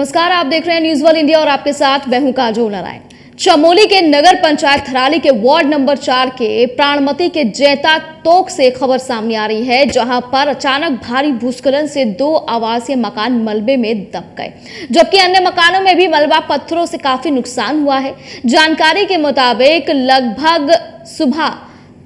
नमस्कार, आप देख रहे हैं न्यूज़ वन इंडिया और आपके साथ मैं हूँ काजोल नारायण। चमोली के नगर पंचायत थराली के वार्ड नंबर चार के प्राणमती के जैता तोक से खबर सामने आ रही है, जहाँ पर अचानक भारी भूस्खलन से दो आवासीय मकान मलबे में दब गए। जबकि अन्य मकानों में भी मलबा पत्थरों से काफ़ी नुकसान हुआ है। जानकारी के मुताबिक लगभग सुबह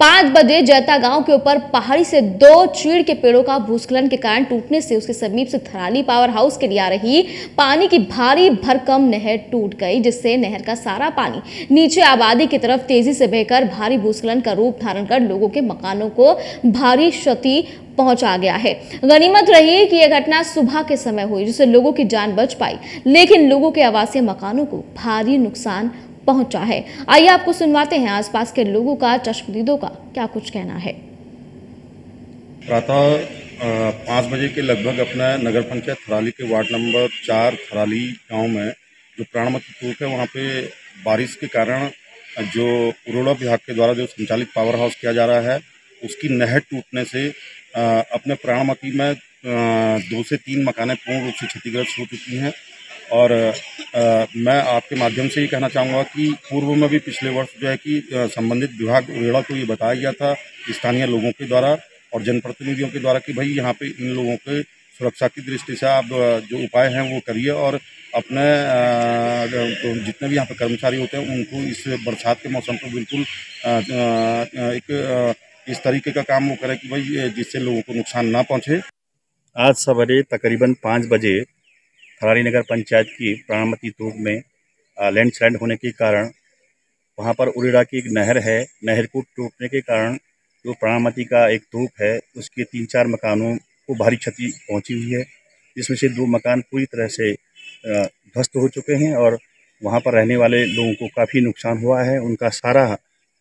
पाँच बजे जैता गाँव के ऊपर पहाड़ी से दो चीड़ के पेड़ों का भूस्खलन के कारण टूटने से उसके समीप से थराली पावर हाउस के लिए आ रही पानी की भारी भरकम नहर टूट गई, जिससे नहर का सारा पानी नीचे आबादी की तरफ़ तेज़ी से बहकर भारी भूस्खलन का रूप धारण कर लोगों के मकानों को भारी क्षति पहुँचा गया है। गनीमत रही कि यह घटना सुबह के समय हुई, जिससे लोगों की जान बच पाई, लेकिन लोगों के आवासीय मकानों को भारी नुकसान पहुँचा है। आइए आपको सुनवाते हैं आसपास के लोगों का, चश्मदीदों का, क्या कुछ कहना है। प्रातः पाँच बजे के लगभग अपना नगर पंचायत थराली के वार्ड नंबर चार, थराली गाँव में जो प्राणमती तूक है, वहाँ पे बारिश के कारण जो उरोड़ा विभाग के द्वारा जो संचालित पावर हाउस किया जा रहा है, उसकी नहर टूटने से अपने प्राणमती में दो से तीन मकानें पूर्ण रूप से क्षतिग्रस्त हो चुकी हैं। और आ, मैं आपके माध्यम से ये कहना चाहूँगा कि पूर्व में भी पिछले वर्ष जो है कि संबंधित विभाग उरेड़ा को ये बताया गया था स्थानीय लोगों के द्वारा और जनप्रतिनिधियों के द्वारा कि भाई यहाँ पे इन लोगों के सुरक्षा की दृष्टि से आप जो उपाय हैं वो करिए और अपने तो जितने भी यहाँ पे कर्मचारी होते हैं उनको इस बरसात के मौसम को बिल्कुल एक इस तरीके का काम वो करें कि भाई जिससे लोगों को नुकसान ना पहुँचे। आज सवेरे तकरीबन पाँच बजे थरारी नगर पंचायत की प्राणमती तोप में लैंडस्लाइड होने के कारण, वहाँ पर उड़ीड़ा की एक नहर है। नहर को टूटने के कारण जो प्राणमती का एक तोप है, उसके तीन चार मकानों को भारी क्षति पहुँची हुई है। जिसमें से दो मकान पूरी तरह से ध्वस्त हो चुके हैं और वहाँ पर रहने वाले लोगों को काफ़ी नुकसान हुआ है। उनका सारा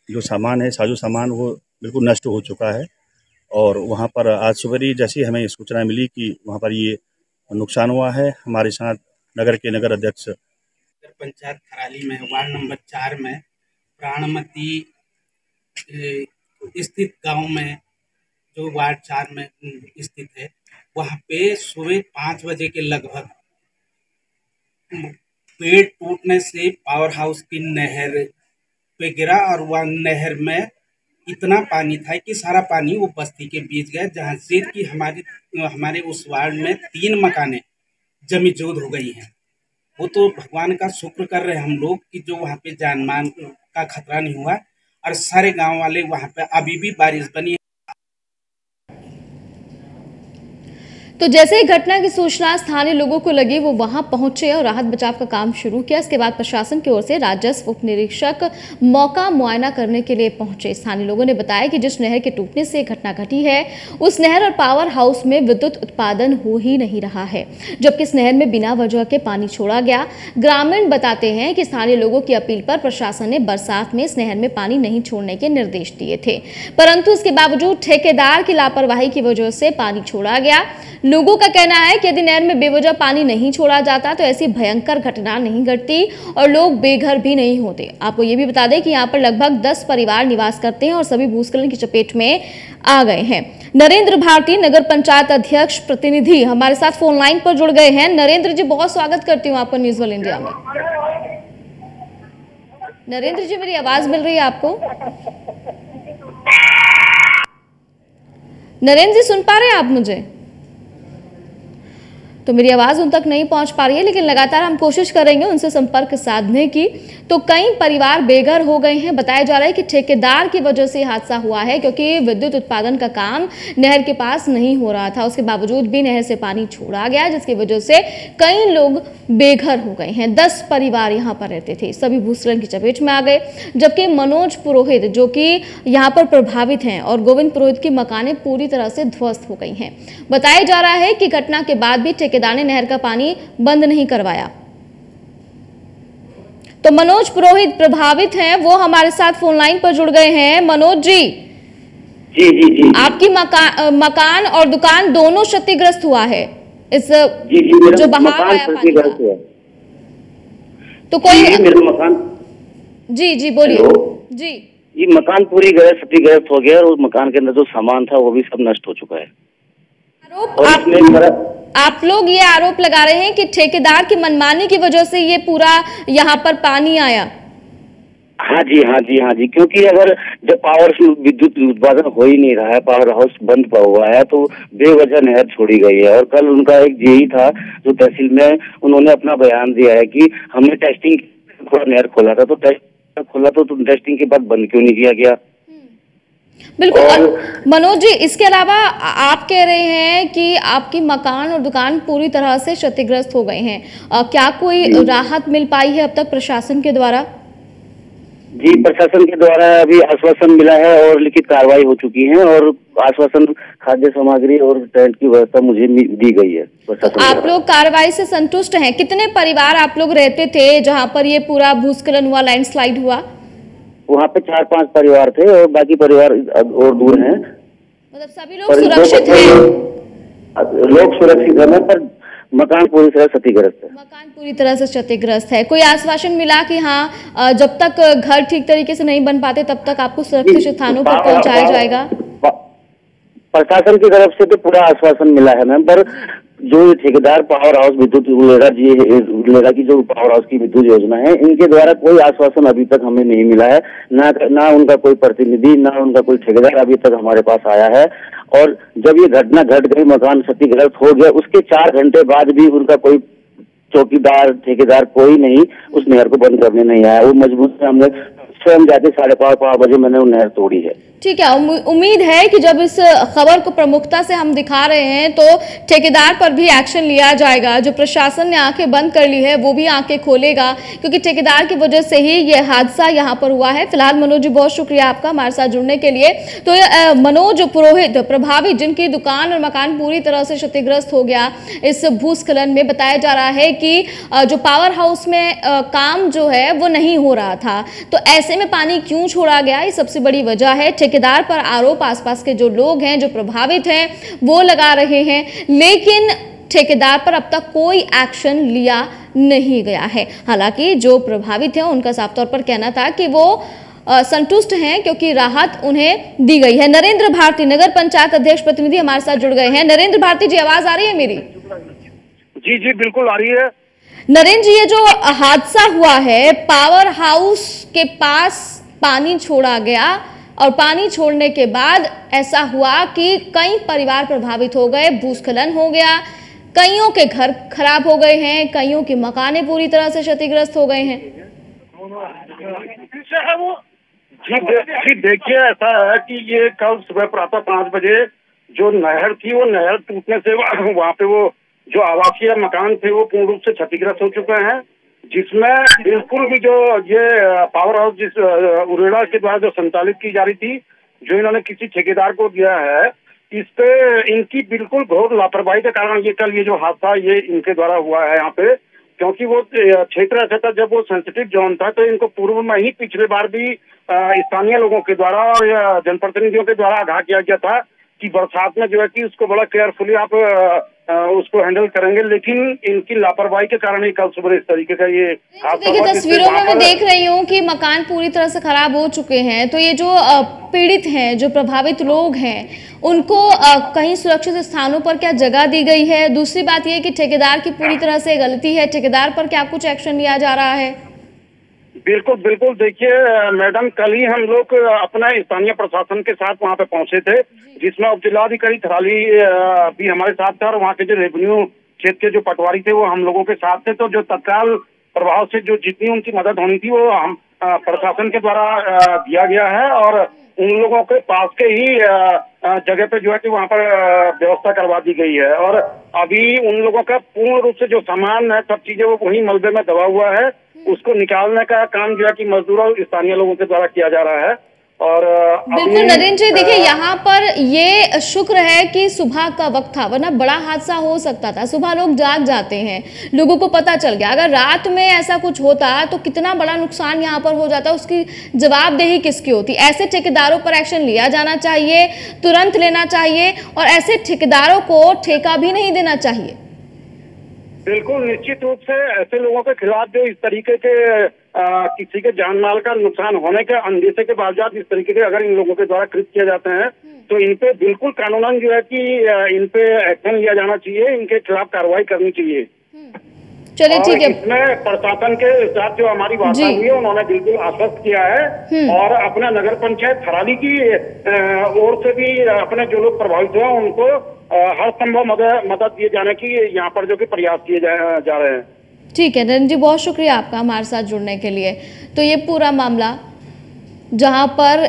जो सामान है, साजो सामान, वो बिल्कुल नष्ट हो चुका है। और वहाँ पर आज सुबह ही जैसी हमें सूचना मिली कि वहाँ पर ये नुकसान हुआ है। हमारे साथ नगर के नगर अध्यक्ष। पंचायत खराली में वार्ड नंबर चार में प्राणमती स्थित गाँव में, जो वार्ड चार में स्थित है, वहाँ पे सुबह पाँच बजे के लगभग पेड़ टूटने से पावर हाउस की नहर पे गिरा और वह नहर में इतना पानी था कि सारा पानी वो बस्ती के बीच गया, जहाँ से कि हमारे हमारे उस वार्ड में तीन मकाने जमी जोद हो गई हैं। वो तो भगवान का शुक्र कर रहे हैं हम लोग कि जो वहाँ पे जान का खतरा नहीं हुआ, और सारे गाँव वाले वहाँ पे अभी भी बारिश बनी तो जैसे ही घटना की सूचना स्थानीय लोगों को लगी, वो वहाँ पहुँचे और राहत बचाव का काम शुरू किया। इसके बाद प्रशासन की ओर से राजस्व उप निरीक्षक मौका मुआयना करने के लिए पहुँचे। स्थानीय लोगों ने बताया कि जिस नहर के टूटने से घटना घटी है, उस नहर और पावर हाउस में विद्युत उत्पादन हो ही नहीं रहा है, जबकि इस नहर में बिना वजह के पानी छोड़ा गया। ग्रामीण बताते हैं कि स्थानीय लोगों की अपील पर प्रशासन ने बरसात में इस नहर में पानी नहीं छोड़ने के निर्देश दिए थे। परंतु इसके बावजूद ठेकेदार की लापरवाही की वजह से पानी छोड़ा गया। लोगों का कहना है कि यदि नहर में बेवजह पानी नहीं छोड़ा जाता तो ऐसी भयंकर घटना नहीं घटती और लोग बेघर भी नहीं होते। आपको ये भी बता दें कि यहाँ पर लगभग 10 परिवार निवास करते हैं और सभी भूस्खलन की चपेट में आ गए हैं। नरेंद्र भारती, नगर पंचायत अध्यक्ष, प्रतिनिधि हमारे साथ फ़ोन लाइन पर जुड़ गए हैं। नरेंद्र जी, बहुत स्वागत करती हूँ आपको न्यूज़ वर्ल्ड इंडिया में। नरेंद्र जी, मेरी आवाज़ मिल रही है आपको? नरेंद्र जी, सुन पा रहे हैं आप मुझे? तो मेरी आवाज़ उन तक नहीं पहुँच पा रही है, लेकिन लगातार हम कोशिश करेंगे उनसे संपर्क साधने की। तो कई परिवार बेघर हो गए हैं। बताया जा रहा है कि ठेकेदार की वजह से हादसा हुआ है, क्योंकि विद्युत उत्पादन का काम नहर के पास नहीं हो रहा था। उसके बावजूद भी नहर से पानी छोड़ा गया, जिसकी वजह से कई लोग बेघर हो गए हैं। दस परिवार यहाँ पर रहते थे। सभी भूस्खलन की चपेट में आ गए, जबकि मनोज पुरोहित, जो कि यहाँ पर प्रभावित हैं, और गोविंद पुरोहित की मकानें पूरी तरह से ध्वस्त हो गई हैं। बताया जा रहा है कि घटना के बाद भी ठेकेदार ने नहर का पानी बंद नहीं करवाया। तो मनोज पुरोहित प्रभावित हैं वो हमारे साथ फ़ोन लाइन पर जुड़ गए हैं। मनोज जी जी जी जी आपकी मकान मकान और दुकान दोनों क्षतिग्रस्त हुआ है। इस जी जी जो बहाव आया पानी का। है तो कोई जी मेरा मकान। जी जी बोलिए। जी। जी मकान पूरी गए क्षतिग्रस्त हो गया और उस मकान के अंदर जो सामान था वो भी सब नष्ट हो चुका है। आरोप और इसमें आप लोग ये आरोप लगा रहे हैं कि ठेकेदार की मनमानी की वजह से ये पूरा यहाँ पर पानी आया। हाँ जी हाँ जी हाँ जी, क्योंकि अगर जब पावर विद्युत उत्पादन हो ही नहीं रहा है पावर हाउस बंद पड़ा हुआ है तो बेवजह नहर छोड़ी गई है। और कल उनका एक जेई था जो तहसील में उन्होंने अपना बयान दिया है कि हमने टेस्टिंग थोड़ा नहर खोला था तो टेस्ट खोला तो टेस्टिंग के बाद बंद क्यों नहीं किया गया? बिल्कुल मनोज जी इसके अलावा आप कह रहे हैं कि आपकी मकान और दुकान पूरी तरह से क्षतिग्रस्त हो गए हैं। अ, क्या कोई राहत मिल पाई है अब तक प्रशासन के द्वारा? जी प्रशासन के द्वारा अभी आश्वासन मिला है और लिखित कार्रवाई हो चुकी है और आश्वासन खाद्य सामग्री और टेंट की व्यवस्था मुझे दी गई है प्रशासन आप लोग कार्रवाई से संतुष्ट हैं? कितने परिवार आप लोग रहते थे जहाँ पर ये पूरा भूस्खलन हुआ लैंडस्लाइड हुआ? वहाँ पे चार पाँच परिवार थे और बाकी परिवार और दूर हैं। मतलब सभी लोग सुरक्षित हैं। लोग सुरक्षित हैं पर मकान पूरी तरह क्षतिग्रस्त है। मकान पूरी तरह से क्षतिग्रस्त है। कोई आश्वासन मिला कि हाँ जब तक घर ठीक तरीके से नहीं बन पाते तब तक आपको सुरक्षित स्थानों पर पहुँचाया जाएगा? प्रशासन की तरफ़ से तो पूरा आश्वासन मिला है मैम पर जो ठेकेदार पावर हाउस विद्युत उलेरा जी उलेरा की जो पावर हाउस की विद्युत योजना है, इनके द्वारा कोई आश्वासन अभी तक हमें नहीं मिला है। ना ना उनका कोई प्रतिनिधि, ना उनका कोई ठेकेदार अभी तक हमारे पास आया है। और जब ये घटना घट गई, मकान क्षतिग्रस्त हो गया, उसके चार घंटे बाद भी उनका कोई चौकीदार, ठेकेदार कोई नहीं, उस नहर को बंद करने नहीं आया। वो मज़बूत से हमने स्वयं जाके साढ़े पाँच पाँच बजे मैंने वो नहर तोड़ी है। ठीक है उम्मी- उम्मीद है कि जब इस खबर को प्रमुखता से हम दिखा रहे हैं तो ठेकेदार पर भी एक्शन लिया जाएगा। जो प्रशासन ने आँखें बंद कर ली है, वो भी आँखें खोलेगा। क्योंकि ठेकेदार की वजह से ही ये हादसा यहाँ पर हुआ है। फ़िलहाल मनोज जी, बहुत शुक्रिया आपका हमारे साथ जुड़ने के लिए। तो मनोज पुरोहित प्रभावित जिनकी दुकान और मकान पूरी तरह से क्षतिग्रस्त हो गया, इस भूस्खलन में बताया जा रहा है कि जो पावर हाउस में काम जो है, वो नहीं हो रहा था। तो ऐसे में पानी क्यों छोड़ा गया? ये सबसे बड़ी वजह है। ठेकेदार पर आरोप आसपास के जो लोग हैं, जो प्रभावित हैं, वो लगा रहे हैं। लेकिन ठेकेदार पर अब तक कोई एक्शन लिया नहीं गया है। हालाँकि जो प्रभावित हैं, उनका साफ़ तौर पर कहना था कि वो संतुष्ट हैं क्योंकि राहत उन्हें दी गई है। नरेंद्र भारती, नगर पंचायत अध्यक्ष प्रतिनिधि हमारे साथ जुड़ गए हैं। नरेंद्र भारती जी, आवाज़ आ रही है मेरी? जी जी, बिल्कुल आ रही है। नरेंद्र जी, ये जो हादसा हुआ है पावर हाउस के पास पानी छोड़ा गया और पानी छोड़ने के बाद ऐसा हुआ कि कई परिवार प्रभावित हो गए, भूस्खलन हो गया। कईयों के घर खराब हो गए हैं, कईयों की मकानें पूरी तरह से क्षतिग्रस्त हो गए हैं। जी देखिए, ऐसा है कि ये कल सुबह प्रातः पाँच बजे जो नहर थी, वो नहर टूटने से वहाँ पे वो जो आवासीय मकान थे, वो पूर्ण रूप से क्षतिग्रस्त हो चुके हैं, जिसमें बिल्कुल भी जो ये पावर हाउस जिस उरेडा के द्वारा जो संचालित की जा रही थी, जो इन्होंने किसी ठेकेदार को दिया है, इस पे इनकी बिल्कुल घोर लापरवाही के कारण ये कल ये जो हादसा ये इनके द्वारा हुआ है यहाँ पे, क्योंकि वो क्षेत्र ऐसा था, जब वो सेंसिटिव जोन था तो इनको पूर्व में ही पिछले बार भी स्थानीय लोगों के द्वारा और जनप्रतिनिधियों के द्वारा आगाह किया गया था कि बरसात में जो है कि उसको बड़ा केयरफुली आप उसको हैंडल करेंगे लेकिन इनकी लापरवाही के कारण ही कल सुबह इस तरीके का ये देखिए तस्वीरों में मैं देख रही हूँ कि मकान पूरी तरह से खराब हो चुके हैं। तो ये जो पीड़ित हैं जो प्रभावित लोग हैं उनको कहीं सुरक्षित स्थानों पर क्या जगह दी गई है? दूसरी बात ये कि ठेकेदार की पूरी तरह से गलती है। ठेकेदार पर क्या कुछ एक्शन लिया जा रहा है? बिल्कुल बिल्कुल। देखिए मैडम कल ही हम लोग अपना स्थानीय प्रशासन के साथ वहाँ पे पहुँचे थे जिसमें उप जिलाधिकारी थराली भी हमारे साथ था और वहाँ के जो रेवेन्यू क्षेत्र के जो पटवारी थे वो हम लोगों के साथ थे। तो जो तत्काल प्रभाव से जो जितनी उनकी मदद होनी थी वो हम प्रशासन के द्वारा दिया गया है और उन लोगों के पास के ही जगह पे जो है कि वहाँ पर व्यवस्था करवा दी गई है। और अभी उन लोगों का पूर्ण रूप से जो सामान है सब चीज़ें वो वही मलबे में दबा हुआ है। उसको निकालने का काम जो है कि मजदूरों और स्थानीय लोगों के द्वारा किया जा रहा है। और बिल्कुल नरेंद्र जी देखिए यहाँ पर ये शुक्र है कि सुबह का वक्त था वरना बड़ा हादसा हो सकता था। सुबह लोग जाग जाते हैं लोगों को पता चल गया। अगर रात में ऐसा कुछ होता तो कितना बड़ा नुकसान यहाँ पर हो जाता उसकी जवाबदेही किसकी होती? ऐसे ठेकेदारों पर एक्शन लिया जाना चाहिए तुरंत लेना चाहिए और ऐसे ठेकेदारों को ठेका भी नहीं देना चाहिए। बिल्कुल निश्चित रूप से ऐसे लोगों के खिलाफ जो इस तरीके के आ, किसी के जान माल का नुकसान होने के अंदेशे के बावजूद इस तरीके के अगर इन लोगों के द्वारा कृत किए जाते हैं तो इनपे बिल्कुल कानूनन जो है कि इनपे इन पे एक्शन लिया जाना चाहिए इनके खिलाफ कार्रवाई करनी चाहिए। चलिए ठीक है। इसमें प्रशासन के साथ जो हमारी वार्ता हुई है उन्होंने बिल्कुल आश्वस्त किया है। और अपने नगर पंचायत थराली की ओर से भी अपने जो लोग प्रभावित हुए उनको हर संभव मदद मदद दिए जाने की यहाँ पर जो कि प्रयास किए जा, जा रहे हैं। ठीक है नरेंद्र जी बहुत शुक्रिया आपका हमारे साथ जुड़ने के लिए। तो ये पूरा मामला जहाँ पर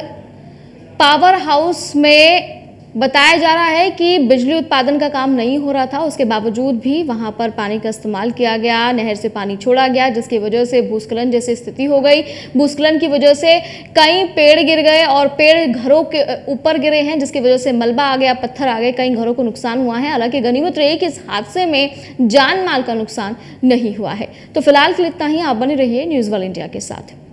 पावर हाउस में बताया जा रहा है कि बिजली उत्पादन का काम नहीं हो रहा था। उसके बावजूद भी वहाँ पर पानी का इस्तेमाल किया गया, नहर से पानी छोड़ा गया, जिसकी वजह से भूस्खलन जैसी स्थिति हो गई। भूस्खलन की वजह से कई पेड़ गिर गए और पेड़ घरों के ऊपर गिरे हैं, जिसकी वजह से मलबा आ गया, पत्थर आ गए, कई घरों को नुकसान हुआ है। हालाँकि गनीमत रही कि इस हादसे में जान माल का नुकसान नहीं हुआ है। तो फ़िलहाल के लिए इतना ही, आप बने रहिए न्यूज़ वाल इंडिया के साथ।